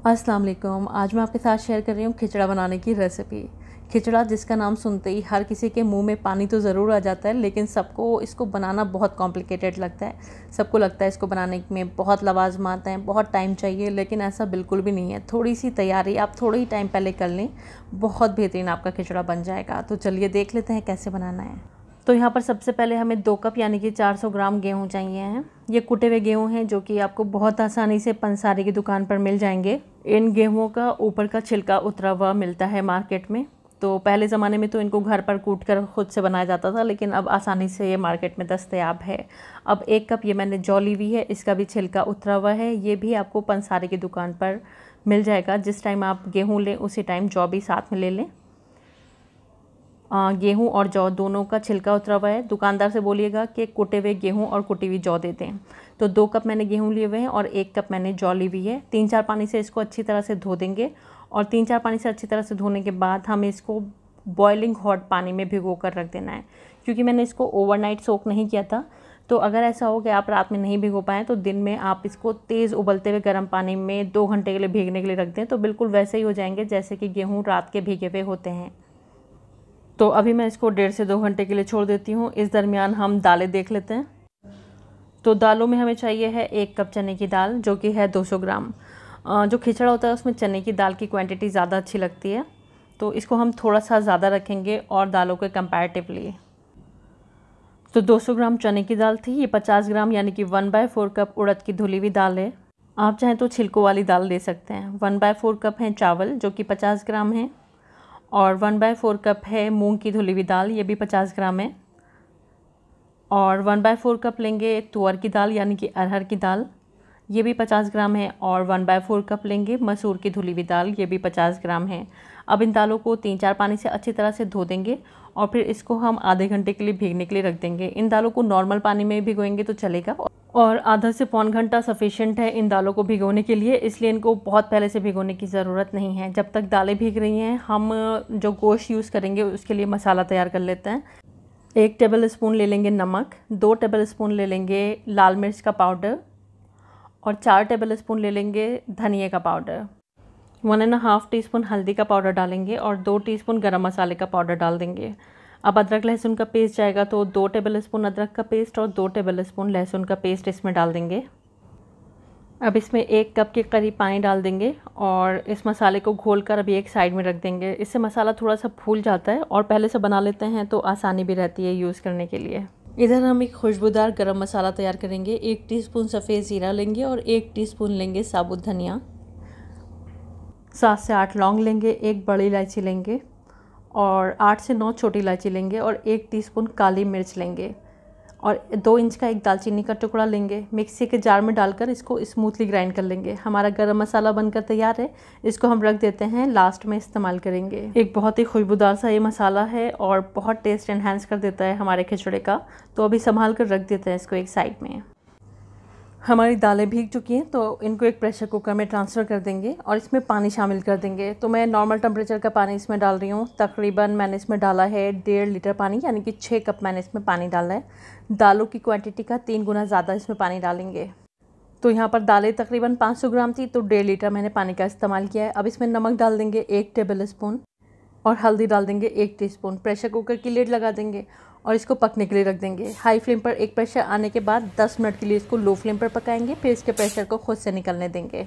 अस्सलाम वालेकुम। आज मैं आपके साथ शेयर कर रही हूँ खिचड़ा बनाने की रेसिपी खिचड़ा जिसका नाम सुनते ही हर किसी के मुँह में पानी तो ज़रूर आ जाता है, लेकिन सबको इसको बनाना बहुत कॉम्प्लिकेटेड लगता है। सबको लगता है इसको बनाने में बहुत लवाजमात हैं, बहुत टाइम चाहिए, लेकिन ऐसा बिल्कुल भी नहीं है। थोड़ी सी तैयारी आप थोड़े ही टाइम पहले कर लें, बहुत बेहतरीन आपका खिचड़ा बन जाएगा। तो चलिए देख लेते हैं कैसे बनाना है। तो यहाँ पर सबसे पहले हमें दो कप, यानी कि 400 ग्राम गेहूँ चाहिए हैं। ये कुटे हुए गेहूँ हैं, जो कि आपको बहुत आसानी से पंसारी की दुकान पर मिल जाएँगे। इन गेहूँ का ऊपर का छिलका उतरा हुआ मिलता है मार्केट में। तो पहले ज़माने में तो इनको घर पर कूट कर ख़ुद से बनाया जाता था, लेकिन अब आसानी से ये मार्केट में दस्तयाब है। अब एक कप ये मैंने जौ ली हुई है, इसका भी छिलका उतरा हुआ है। ये भी आपको पंसारी की दुकान पर मिल जाएगा। जिस टाइम आप गेहूँ लें, उसी टाइम जौ भी साथ में ले लें। गेहूँ और जौ दोनों का छिलका उतरा हुआ है। दुकानदार से बोलिएगा कि कुटे हुए गेहूँ और कुटी हुई जौ देते हैं। तो दो कप मैंने गेहूँ लिए हुए हैं और एक कप मैंने जौ ली हुई है। तीन चार पानी से इसको अच्छी तरह से धो देंगे और तीन चार पानी से अच्छी तरह से धोने के बाद हमें इसको बॉयलिंग हॉट पानी में भिगो कर रख देना है। क्योंकि मैंने इसको ओवरनाइट सोक नहीं किया था। तो अगर ऐसा हो कि आप रात में नहीं भिगो पाएँ तो दिन में आप इसको तेज़ उबलते हुए गर्म पानी में दो घंटे के लिए भीगने के लिए रख दें। तो बिल्कुल वैसे ही हो जाएँगे जैसे कि गेहूँ रात के भीगे हुए होते हैं। तो अभी मैं इसको डेढ़ से दो घंटे के लिए छोड़ देती हूँ। इस दरमियान हम दालें देख लेते हैं। तो दालों में हमें चाहिए है एक कप चने की दाल, जो कि है 200 ग्राम। जो खिचड़ा होता है, उसमें चने की दाल की क्वांटिटी ज़्यादा अच्छी लगती है। तो इसको हम थोड़ा सा ज़्यादा रखेंगे और दालों के कंपैरेटिवली तो 200 ग्राम चने की दाल थी। ये 50 ग्राम, यानी कि वन बाय फोर कप उड़द की धुली हुई दाल है। आप चाहें तो छिलकों वाली दाल ले सकते हैं। वन बाय फोर कप हैं चावल, जो कि 50 ग्राम है। और वन बाय फोर कप है मूंग की धुली हुई दाल, ये भी पचास ग्राम है। और वन बाय फोर कप लेंगे तुअर की दाल, यानी कि अरहर की दाल, ये भी पचास ग्राम है। और वन बाय फोर कप लेंगे मसूर की धुली हुई दाल, ये भी पचास ग्राम है। अब इन दालों को तीन चार पानी से अच्छी तरह से धो देंगे और फिर इसको हम आधे घंटे के लिए भीगने के लिए रख देंगे। इन दालों को नॉर्मल पानी में भिगोएँगे तो चलेगा। और आधा से पौन घंटा सफिशेंट है इन दालों को भिगोने के लिए, इसलिए इनको बहुत पहले से भिगोने की ज़रूरत नहीं है। जब तक दालें भीग रही हैं, हम जो गोश्त यूज़ करेंगे, उसके लिए मसाला तैयार कर लेते हैं। एक टेबल स्पून ले लेंगे नमक, दो टेबल स्पून ले लेंगे लाल मिर्च का पाउडर और चार टेबल स्पून ले लेंगे धनिए का powder one and half teaspoon हल्दी का पाउडर डालेंगे और दो टीस्पून गरम मसाले का पाउडर डाल देंगे। अब अदरक लहसुन का पेस्ट जाएगा तो दो टेबल स्पून अदरक का पेस्ट और दो टेबल स्पून लहसुन का पेस्ट इसमें डाल देंगे। अब इसमें एक कप के करीब पानी डाल देंगे और इस मसाले को घोल कर अभी एक साइड में रख देंगे। इससे मसाला थोड़ा सा फूल जाता है और पहले से बना लेते हैं तो आसानी भी रहती है यूज़ करने के लिए। इधर हम एक खुशबूदार गरम मसाला तैयार करेंगे। एक टीस्पून सफ़ेद ज़ीरा लेंगे और एक टीस्पून लेंगे साबुत धनिया। सात से आठ लौंग लेंगे, एक बड़ी इलायची लेंगे। और आठ से नौ छोटी इलायची लेंगे और एक टीस्पून काली मिर्च लेंगे और दो इंच का एक दालचीनी का टुकड़ा लेंगे। मिक्सी के जार में डालकर इसको स्मूथली ग्राइंड कर लेंगे। हमारा गरम मसाला बनकर तैयार है। इसको हम रख देते हैं। लास्ट में इस्तेमाल करेंगे। एक बहुत ही खुशबूदार सा ये मसाला है और बहुत टेस्ट एनहेंस कर देता है हमारे खिचड़े का। तो अभी संभाल कर रख देते हैं इसको एक साइड में। हमारी दालें भीग चुकी हैं तो इनको एक प्रेशर कुकर में ट्रांसफ़र कर देंगे और इसमें पानी शामिल कर देंगे। तो मैं नॉर्मल टेम्परेचर का पानी इसमें डाल रही हूँ। तकरीबन मैंने इसमें डाला है डेढ़ लीटर पानी, यानी कि छः कप मैंने इसमें पानी डाला है। दालों की क्वांटिटी का तीन गुना ज़्यादा इसमें पानी डालेंगे। तो यहाँ पर दालें तकरीबन 500 ग्राम थी तो डेढ़ लीटर मैंने पानी का इस्तेमाल किया है। अब इसमें नमक डाल देंगे एक टेबल स्पून और हल्दी डाल देंगे एक टीस्पून प्रेशर कुकर की लेड लगा देंगे और इसको पकने के लिए रख देंगे। हाई फ्लेम पर एक प्रेशर आने के बाद 10 मिनट के लिए इसको लो फ्लेम पर पकाएँगे, फिर इसके प्रेशर को खुद से निकलने देंगे।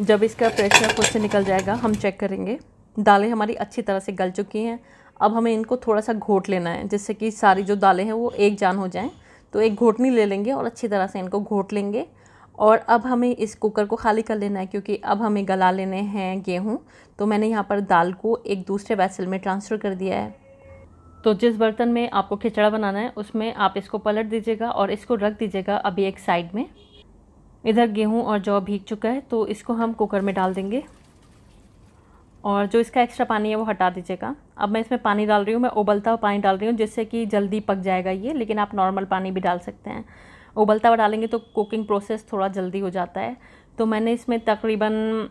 जब इसका प्रेशर खुद से निकल जाएगा, हम चेक करेंगे। दालें हमारी अच्छी तरह से गल चुकी हैं। अब हमें इनको थोड़ा सा घोट लेना है, जिससे कि सारी जो दालें हैं वो एक जान हो जाएँ। तो एक घोटनी ले लेंगे और अच्छी तरह से इनको घोट लेंगे। और अब हमें इस कुकर को खाली कर लेना है, क्योंकि अब हमें गला लेने हैं गेहूँ। तो मैंने यहाँ पर दाल को एक दूसरे वैसल में ट्रांसफ़र कर दिया है। तो जिस बर्तन में आपको खिचड़ा बनाना है, उसमें आप इसको पलट दीजिएगा और इसको रख दीजिएगा अभी एक साइड में। इधर गेहूँ और जौ भीग चुका है तो इसको हम कुकर में डाल देंगे। और जो इसका एक्स्ट्रा पानी है, वो हटा दीजिएगा। अब मैं इसमें पानी डाल रही हूँ, मैं उबलता हुआ पानी डाल रही हूँ, जिससे कि जल्दी पक जाएगा ये, लेकिन आप नॉर्मल पानी भी डाल सकते हैं। उबलता हुआ डालेंगे तो कुकिंग प्रोसेस थोड़ा जल्दी हो जाता है। तो मैंने इसमें तकरीबन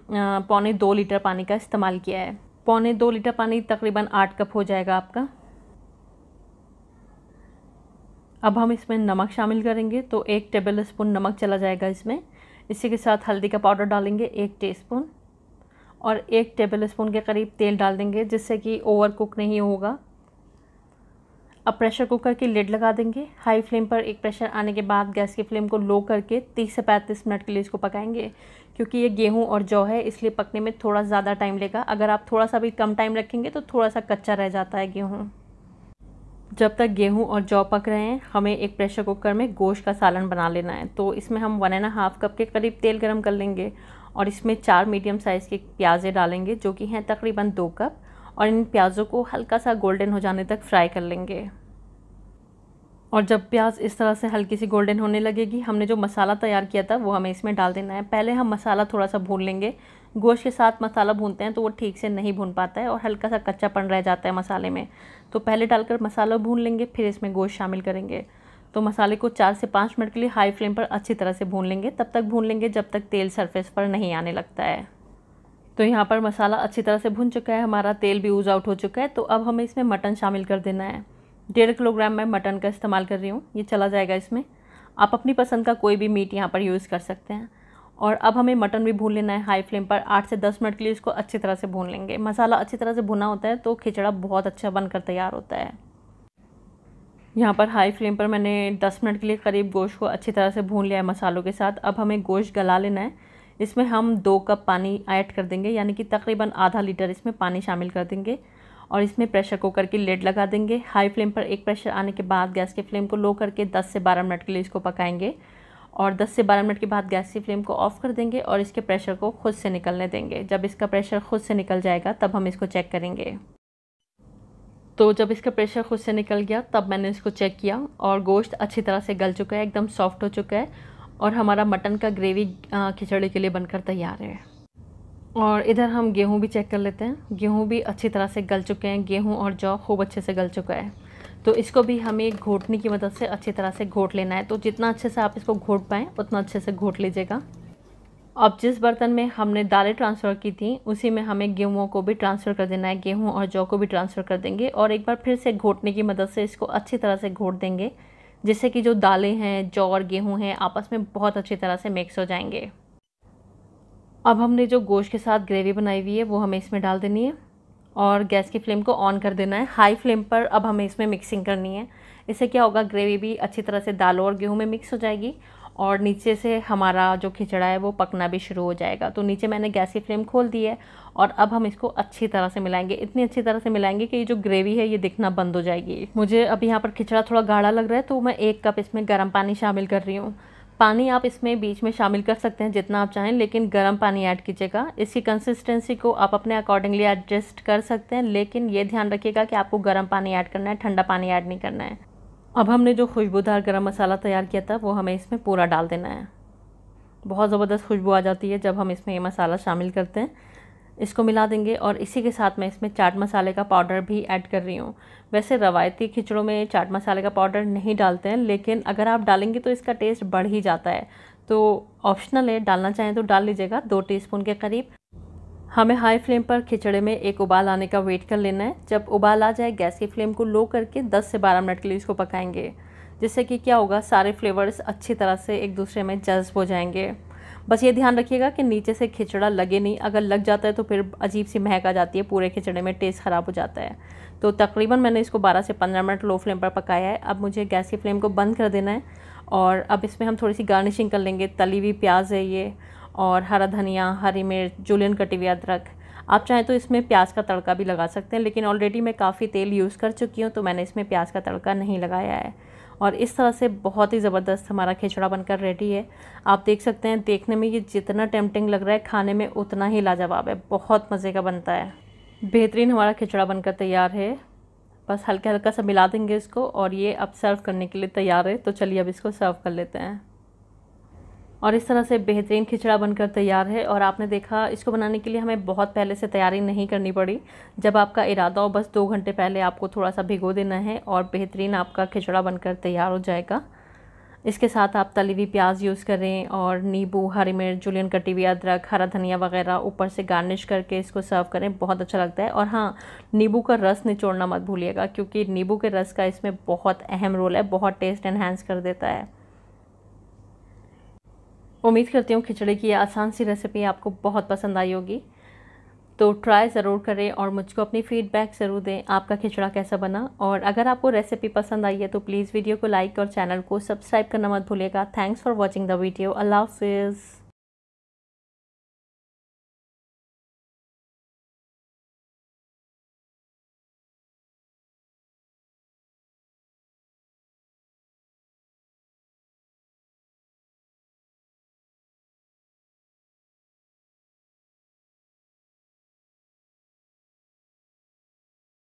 पौने दो लीटर पानी का इस्तेमाल किया है। पौने दो लीटर पानी तकरीबन आठ कप हो जाएगा आपका। अब हम इसमें नमक शामिल करेंगे तो एक टेबल स्पून नमक चला जाएगा इसमें। इसी के साथ हल्दी का पाउडर डालेंगे, एक टीस्पून और एक टेबल स्पून के करीब तेल डाल देंगे, जिससे कि ओवर कुक नहीं होगा। अब प्रेशर कुकर की लिड लगा देंगे। हाई फ्लेम पर एक प्रेशर आने के बाद गैस की फ्लेम को लो करके 30 से 35 मिनट के लिए इसको पकाएँगे, क्योंकि ये गेहूँ और जौ है, इसलिए पकने में थोड़ा ज़्यादा टाइम लेगा। अगर आप थोड़ा सा भी कम टाइम रखेंगे तो थोड़ा सा कच्चा रह जाता है गेहूँ। जब तक गेहूँ और जौ पक रहे हैं, हमें एक प्रेशर कुकर में गोश्त का सालन बना लेना है। तो इसमें हम वन एंड हाफ़ कप के करीब तेल गरम कर लेंगे और इसमें चार मीडियम साइज़ के प्याज़े डालेंगे, जो कि हैं तकरीबन दो कप, और इन प्याज़ों को हल्का सा गोल्डन हो जाने तक फ्राई कर लेंगे। और जब प्याज इस तरह से हल्की सी गोल्डन होने लगेगी, हमने जो मसाला तैयार किया था, वो हमें इसमें डाल देना है। पहले हम मसाला थोड़ा सा भून लेंगे गोश्त के साथ मसाला भूनते हैं तो वो ठीक से नहीं भून पाता है और हल्का सा कच्चापन रह जाता है मसाले में। तो पहले डालकर मसाला भून लेंगे, फिर इसमें गोश्त शामिल करेंगे। तो मसाले को चार से पाँच मिनट के लिए हाई फ्लेम पर अच्छी तरह से भून लेंगे। तब तक भून लेंगे जब तक तेल सरफेस पर नहीं आने लगता है। तो यहाँ पर मसाला अच्छी तरह से भुन चुका है, हमारा तेल भी यूज़ आउट हो चुका है। तो अब हमें इसमें मटन शामिल कर देना है। डेढ़ किलोग्राम मैं मटन का इस्तेमाल कर रही हूँ, ये चला जाएगा इसमें। आप अपनी पसंद का कोई भी मीट यहाँ पर यूज़ कर सकते हैं। और अब हमें मटन भी भून लेना है हाई फ्लेम पर। आठ से दस मिनट के लिए इसको अच्छी तरह से भून लेंगे। मसाला अच्छी तरह से भुना होता है तो खिचड़ा बहुत अच्छा बनकर तैयार होता है। यहाँ पर हाई फ्लेम पर मैंने 10 मिनट के लिए करीब गोश्त को अच्छी तरह से भून लिया है मसालों के साथ। अब हमें गोश्त गला लेना है। इसमें हम दो कप पानी ऐड कर देंगे, यानी कि तकरीबन आधा लीटर इसमें पानी शामिल कर देंगे और इसमें प्रेशर कुकर की लेड लगा देंगे। हाई फ्लेम पर एक प्रेशर आने के बाद गैस के फ्लेम को लो करके 10 से 12 मिनट के लिए इसको पकाएँगे। और 10 से 12 मिनट के बाद गैस की फ्लेम को ऑफ़ कर देंगे और इसके प्रेशर को खुद से निकलने देंगे। जब इसका प्रेशर खुद से निकल जाएगा, तब हम इसको चेक करेंगे। तो जब इसका प्रेशर खुद से निकल गया, तब मैंने इसको चेक किया और गोश्त अच्छी तरह से गल चुका है, एकदम सॉफ्ट हो चुका है और हमारा मटन का ग्रेवी खिचड़ी के लिए बनकर तैयार है। और इधर हम गेहूँ भी चेक कर लेते हैं। गेहूँ भी अच्छी तरह से गल चुके हैं। गेहूँ और जौ खूब अच्छे से गल चुका है। तो इसको भी हमें घोटने की मदद से अच्छी तरह से घोट लेना है। तो जितना अच्छे से आप इसको घोट पाएँ, उतना अच्छे से घोट लीजिएगा। अब जिस बर्तन में हमने दालें ट्रांसफ़र की थी, उसी में हमें गेहूँ को भी ट्रांसफ़र कर देना है। गेहूँ और जौ को भी ट्रांसफ़र कर देंगे और एक बार फिर से घोटने की मदद से इसको अच्छी तरह से घोट देंगे, जिससे कि जो दालें हैं, जौ और गेहूँ हैं, आपस में बहुत अच्छी तरह से मिक्स हो जाएँगे। अब हमने जो गोश्त के साथ ग्रेवी बनाई हुई है, वो हमें इसमें डाल देनी है। और गैस की फ्लेम को ऑन कर देना है। हाई फ्लेम पर अब हमें इसमें मिक्सिंग करनी है। इससे क्या होगा, ग्रेवी भी अच्छी तरह से दालों और गेहूँ में मिक्स हो जाएगी और नीचे से हमारा जो खिचड़ा है वो पकना भी शुरू हो जाएगा। तो नीचे मैंने गैस की फ्लेम खोल दी है और अब हम इसको अच्छी तरह से मिलाएँगे। इतनी अच्छी तरह से मिलाएँगे कि ये जो ग्रेवी है ये दिखना बंद हो जाएगी। मुझे अब यहाँ पर खिचड़ा थोड़ा गाढ़ा लग रहा है तो मैं एक कप इसमें गर्म पानी शामिल कर रही हूँ। पानी आप इसमें बीच में शामिल कर सकते हैं जितना आप चाहें, लेकिन गर्म पानी ऐड कीजिएगा। इसकी कंसिस्टेंसी को आप अपने अकॉर्डिंगली एडजस्ट कर सकते हैं, लेकिन ये ध्यान रखिएगा कि आपको गर्म पानी ऐड करना है, ठंडा पानी ऐड नहीं करना है। अब हमने जो खुशबूदार गर्म मसाला तैयार किया था, वो हमें इसमें पूरा डाल देना है। बहुत ज़बरदस्त खुशबू आ जाती है जब हम इसमें ये मसाला शामिल करते हैं। इसको मिला देंगे और इसी के साथ मैं इसमें चाट मसाले का पाउडर भी ऐड कर रही हूँ। वैसे रवायती खिचड़ों में चाट मसाले का पाउडर नहीं डालते हैं, लेकिन अगर आप डालेंगे तो इसका टेस्ट बढ़ ही जाता है। तो ऑप्शनल है, डालना चाहें तो डाल लीजिएगा, दो टीस्पून के करीब। हमें हाई फ्लेम पर खिचड़े में एक उबाल आने का वेट कर लेना है। जब उबाल आ जाए, गैस की फ्लेम को लो करके 10 से 12 मिनट के लिए इसको पकाएँगे, जिससे कि क्या होगा, सारे फ्लेवर्स अच्छी तरह से एक दूसरे में जज्ब हो जाएँगे। बस ये ध्यान रखिएगा कि नीचे से खिचड़ा लगे नहीं, अगर लग जाता है तो फिर अजीब सी महक आ जाती है, पूरे खिचड़े में टेस्ट ख़राब हो जाता है। तो तकरीबन मैंने इसको 12 से 15 मिनट लो फ्लेम पर पकाया है। अब मुझे गैस की फ्लेम को बंद कर देना है और अब इसमें हम थोड़ी सी गार्निशिंग कर लेंगे। तली हुई प्याज है ये और हरा धनिया, हरी मिर्च जुलियन कटी हुई अदरक। आप चाहें तो इसमें प्याज का तड़का भी लगा सकते हैं, लेकिन ऑलरेडी मैं काफ़ी तेल यूज़ कर चुकी हूँ तो मैंने इसमें प्याज का तड़का नहीं लगाया है। और इस तरह से बहुत ही ज़बरदस्त हमारा खिचड़ा बनकर रेडी है। आप देख सकते हैं, देखने में ये जितना टेम्पटिंग लग रहा है, खाने में उतना ही लाजवाब है। बहुत मज़े का बनता है। बेहतरीन हमारा खिचड़ा बनकर तैयार है। बस हल्का हल्का सा मिला देंगे इसको और ये अब सर्व करने के लिए तैयार है। तो चलिए अब इसको सर्व कर लेते हैं। और इस तरह से बेहतरीन खिचड़ा बनकर तैयार है और आपने देखा, इसको बनाने के लिए हमें बहुत पहले से तैयारी नहीं करनी पड़ी। जब आपका इरादा हो, बस दो घंटे पहले आपको थोड़ा सा भिगो देना है और बेहतरीन आपका खिचड़ा बनकर तैयार हो जाएगा। इसके साथ आप तली हुई प्याज यूज़ करें और नींबू, हरी मिर्च, जुलियन कटी हुई अदरक, हरा धनिया वगैरह ऊपर से गार्निश करके इसको सर्व करें, बहुत अच्छा लगता है। और हाँ नींबू का रस निचोड़ना मत भूलिएगा, क्योंकि नींबू के रस का इसमें बहुत अहम रोल है, बहुत टेस्ट एनहेंस कर देता है। उम्मीद करती हूँ खिचड़ी की आसान सी रेसिपी आपको बहुत पसंद आई होगी। तो ट्राई ज़रूर करें और मुझको अपनी फ़ीडबैक ज़रूर दें आपका खिचड़ा कैसा बना। और अगर आपको रेसिपी पसंद आई है तो प्लीज़ वीडियो को लाइक और चैनल को सब्सक्राइब करना मत भूलिएगा। Thanks for watching the video अल्लाह हाफिज़